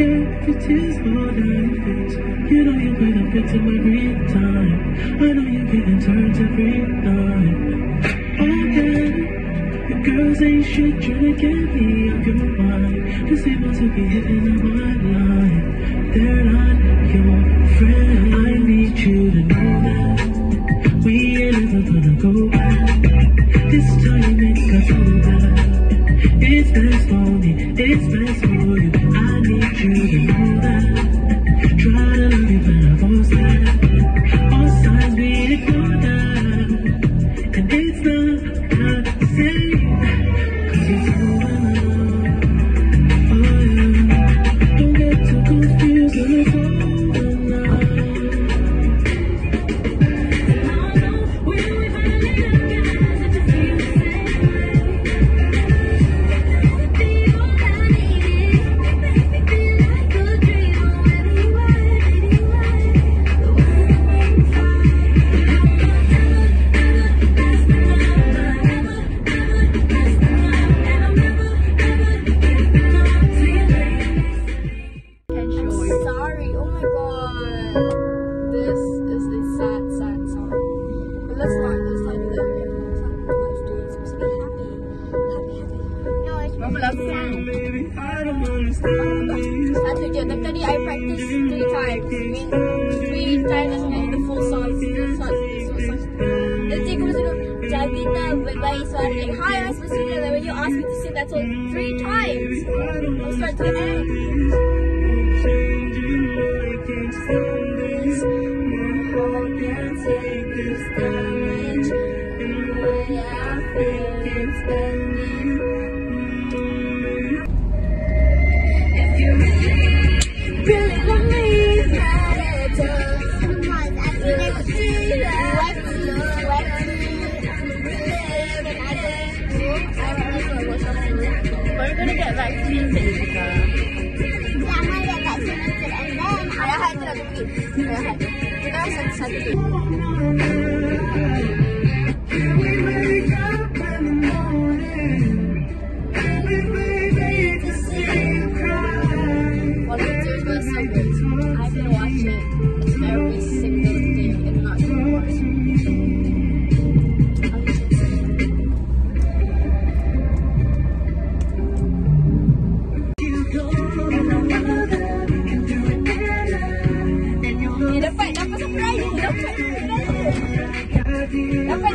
forget the tears more than face. You know you bring up into my breathe time. I know you get in turns every night. Okay, the girls ain't shit trying to get me out your mind. Cause they want to be hitting on my line. They're not your friend. I need you to know that we ain't ever gonna go back. This time it got so bad. It's best for me. It's best for me. Three times full song. Still such, so like, hi, I'm supposed to do that. When you asked me to sing that song three times. From start to بقى تنزل لا ميه بقى تنزل الان على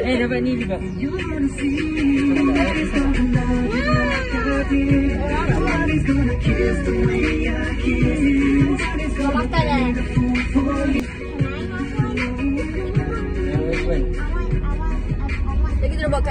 Eh, dapat ni juga. Kau makan lah.